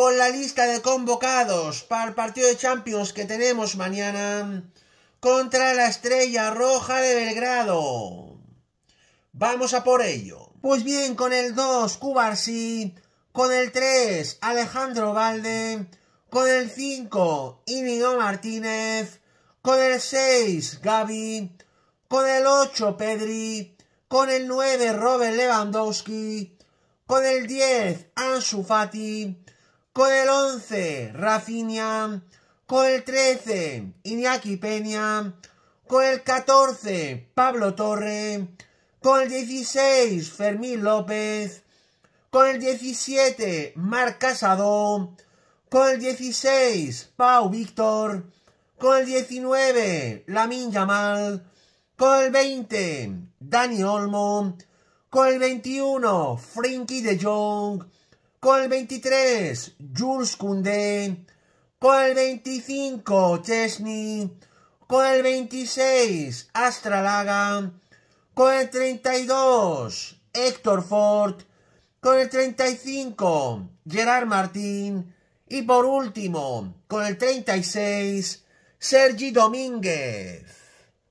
con la lista de convocados para el partido de Champions que tenemos mañana contra la Estrella Roja de Belgrado. Vamos a por ello. Pues bien, con el 2, Cubarsi, con el 3, Alejandro Valde, con el 5, Íñigo Martínez, con el 6, Gaby, con el 8, Pedri, con el 9, Robert Lewandowski, con el 10, Ansu Fati, con el 11, Rafinha, con el 13, Iñaki Peña, con el 14, Pablo Torre, con el 16, Fermín López, con el 17, Marc Casado, con el 16, Pau Víctor, con el 19, Lamin Yamal, con el 20, Dani Olmo, con el 21, Frankie de Jong, con el 23, Jules Koundé, con el 25, Chesney, con el 26, Astralaga, con el 32, Héctor Ford, con el 35, Gerard Martín, y por último, con el 36, Sergi Domínguez.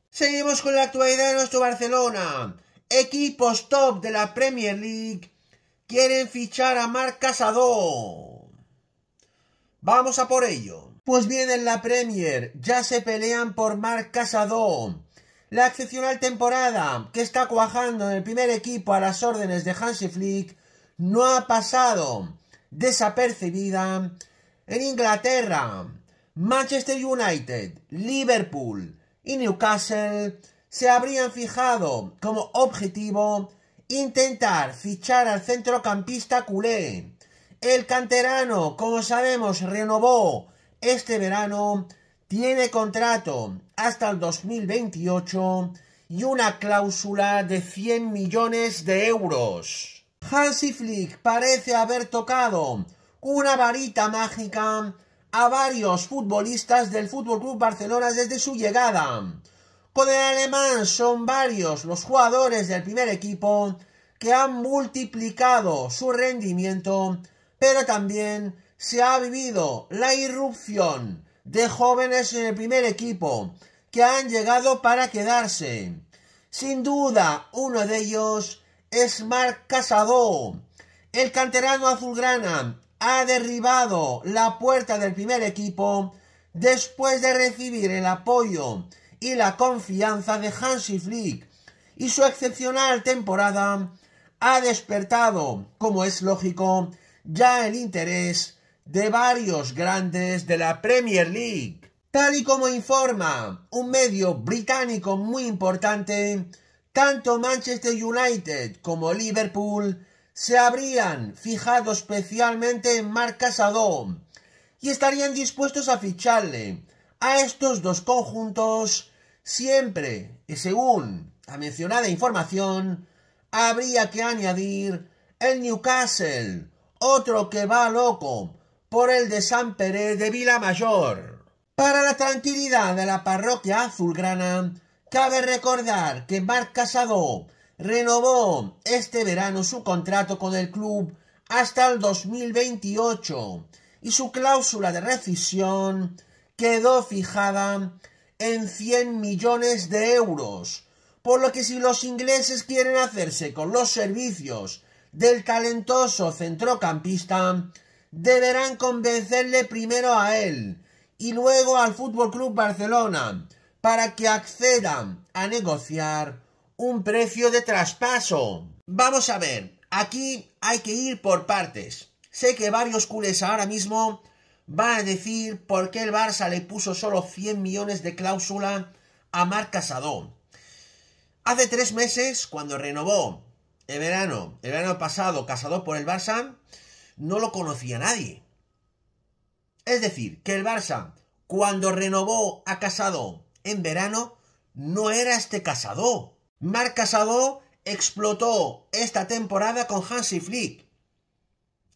Seguimos con la actualidad de nuestro Barcelona. Equipos top de la Premier League quieren fichar a Marc Casado. Vamos a por ello. Pues bien, en la Premier ya se pelean por Marc Casado. La excepcional temporada que está cuajando en el primer equipo a las órdenes de Hansi Flick no ha pasado desapercibida en Inglaterra. Manchester United, Liverpool y Newcastle se habrían fijado como objetivo intentar fichar al centrocampista culé. El canterano, como sabemos, renovó este verano, tiene contrato hasta el 2028 y una cláusula de 100 millones de euros. Hansi Flick parece haber tocado una varita mágica a varios futbolistas del Club Barcelona desde su llegada. Con el alemán son varios los jugadores del primer equipo que han multiplicado su rendimiento, pero también se ha vivido la irrupción de jóvenes en el primer equipo que han llegado para quedarse. Sin duda, uno de ellos es Marc Casado. El canterano azulgrana ha derribado la puerta del primer equipo después de recibir el apoyo y la confianza de Hansi Flick y su excepcional temporada ha despertado, como es lógico, ya el interés de varios grandes de la Premier League. Tal y como informa un medio británico muy importante, tanto Manchester United como Liverpool se habrían fijado especialmente en Marc Casado y estarían dispuestos a ficharle a estos dos conjuntos siempre y según la mencionada información habría que añadir el Newcastle, otro que va loco por el de San Pérez de Vilamayor. Para la tranquilidad de la parroquia azulgrana, cabe recordar que Marc Casado renovó este verano su contrato con el club hasta el 2028 y su cláusula de rescisión quedó fijada en 100 millones de euros, por lo que si los ingleses quieren hacerse con los servicios del talentoso centrocampista, deberán convencerle primero a él y luego al Fútbol Club Barcelona para que accedan a negociar un precio de traspaso. Vamos a ver, aquí hay que ir por partes. Sé que varios culés ahora mismo van a decir por qué el Barça le puso solo 100 millones de cláusula a Marc Casado. Hace tres meses, cuando renovó el verano, el verano pasado, Casado por el Barça, no lo conocía nadie. Es decir, que el Barça, cuando renovó a Casado en verano, no era este Casado. Marc Casado explotó esta temporada con Hansi Flick.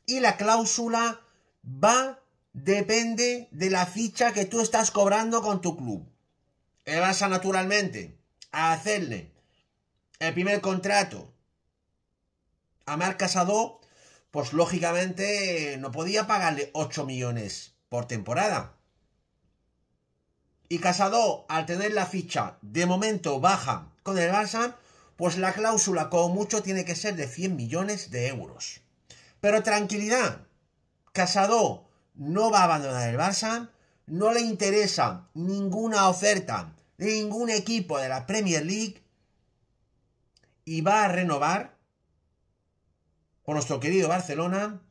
Y la cláusula va, depende de la ficha que tú estás cobrando con tu club. El Barça, naturalmente, a hacerle el primer contrato a Marc Casado, pues lógicamente no podía pagarle 8 millones por temporada. Y Casado, al tener la ficha de momento baja con el Barça, pues la cláusula como mucho tiene que ser de 100 millones de euros. Pero tranquilidad, Casado no va a abandonar el Barça, no le interesa ninguna oferta de ningún equipo de la Premier League y va a renovar con nuestro querido Barcelona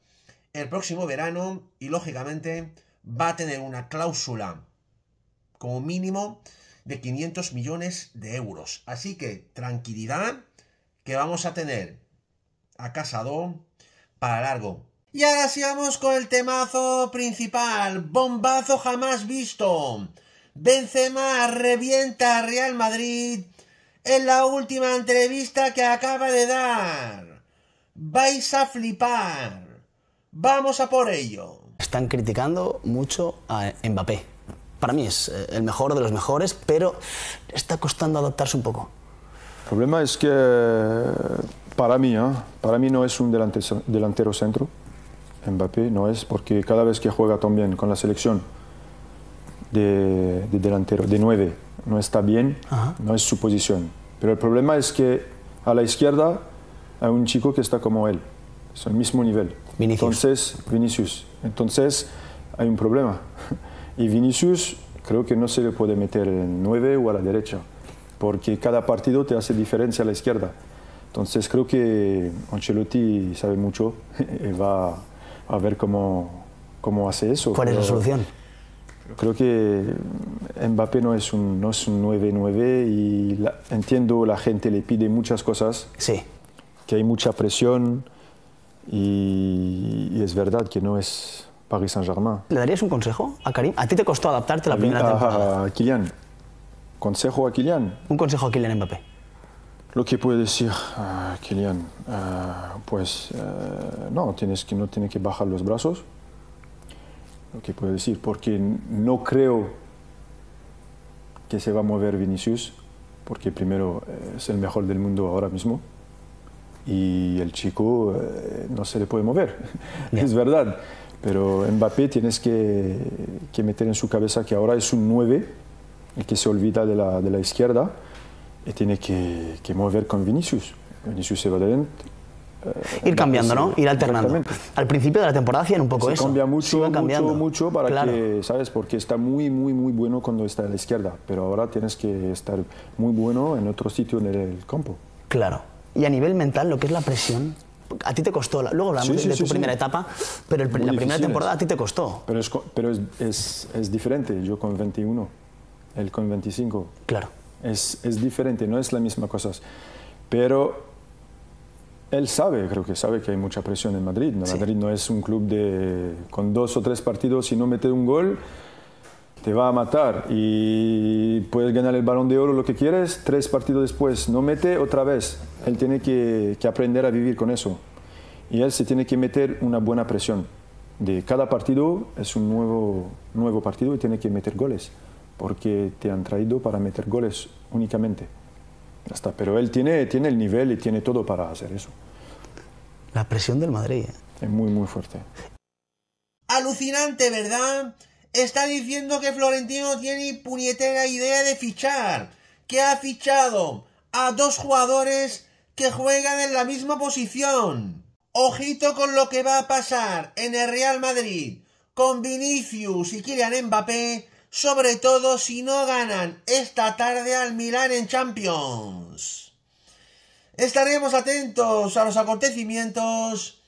el próximo verano y lógicamente va a tener una cláusula como mínimo de 500 millones de euros. Así que tranquilidad que vamos a tener a Casado para largo. Y ahora sigamos con el temazo principal, bombazo jamás visto. Benzema revienta a Real Madrid en la última entrevista que acaba de dar. Vais a flipar. Vamos a por ello. Están criticando mucho a Mbappé. Para mí es eh, el mejor de los mejores, pero está costando adaptarse un poco. El problema es que para mí, ¿eh? para mí no es un delantero centro. Mbappé no es, porque cada vez que juega también con la selección de, de delantero, de 9, no está bien, Ajá. no es su posición. Pero el problema es que a la izquierda hay un chico que está como él, es el mismo nivel. Vinicius. Entonces, Vinicius. Entonces, hay un problema. Y Vinicius creo que no se le puede meter en 9 o a la derecha, porque cada partido te hace diferencia a la izquierda. Entonces, creo que Ancelotti sabe mucho y va a ver cómo, cómo hace eso. ¿Cuál es la solución? Creo que Mbappé no es un, no es un 9-9 y la- entiendo la gente le pide muchas cosas, Sí. que hay mucha presión y, y es verdad que no es Paris Saint-Germain. ¿Le darías un consejo a Karim? ¿A ti te costó adaptarte la A mí- primera temporada? a, a Kylian. Consejo a Kylian. Un consejo a Kylian Mbappé. Lo que puede decir a Kylian, ah, pues eh, no, tienes que, no tiene que bajar los brazos. Lo que puede decir, porque no creo que se va a mover Vinicius, porque primero eh, es el mejor del mundo ahora mismo y el chico eh, no se le puede mover, Ya. es verdad. Pero Mbappé tienes que, que meter en su cabeza que ahora es un 9 y que se olvida de la, de la izquierda y tiene que, que mover con Vinicius. Vinicius se va de dentro. Ir cambiando, ¿no? Ir alternando. Al principio de la temporada hacían un poco Se eso. cambia mucho, mucho, mucho para Claro. que, ¿sabes? Porque está muy, muy, muy bueno cuando está a la izquierda, pero ahora tienes que estar muy bueno en otro sitio en el campo. Claro. Y a nivel mental, lo que es la presión, a ti te costó, luego hablamos Sí, de, sí, de tu sí, primera sí. etapa, pero el- la primera difíciles. temporada a ti te costó. Pero, es, pero es, es, es diferente, yo con 21, él con 25. Claro. Es, es diferente, no es la misma cosa. Pero él sabe, creo que sabe que hay mucha presión en Madrid. Sí. Madrid no es un club de con dos o tres partidos, si no metes un gol, te va a matar. Y puedes ganar el balón de oro lo que quieres, tres partidos después no mete otra vez. Él tiene que, que aprender a vivir con eso. Y él se tiene que meter una buena presión. De cada partido es un nuevo, nuevo partido y tiene que meter goles. Porque te han traído para meter goles únicamente. Ya está. Pero él tiene, tiene el nivel y tiene todo para hacer eso. La presión del Madrid. ¿eh? Es muy, muy fuerte. Alucinante, ¿verdad? Está diciendo que Florentino tiene puñetera idea de fichar. Que ha fichado a dos jugadores que juegan en la misma posición. Ojito con lo que va a pasar en el Real Madrid con Vinicius y Kylian Mbappé, sobre todo si no ganan esta tarde al Milan en Champions. Estaremos atentos a los acontecimientos.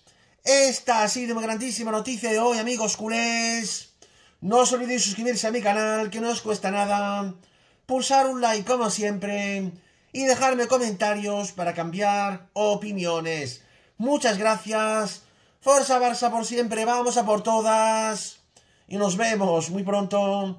Esta ha sido mi grandísima noticia de hoy, amigos culés. No os olvidéis suscribirse a mi canal, que no os cuesta nada. Pulsar un like como siempre. Y dejarme comentarios para cambiar opiniones. Muchas gracias. Forza Barça por siempre, vamos a por todas. y nos vemos muy pronto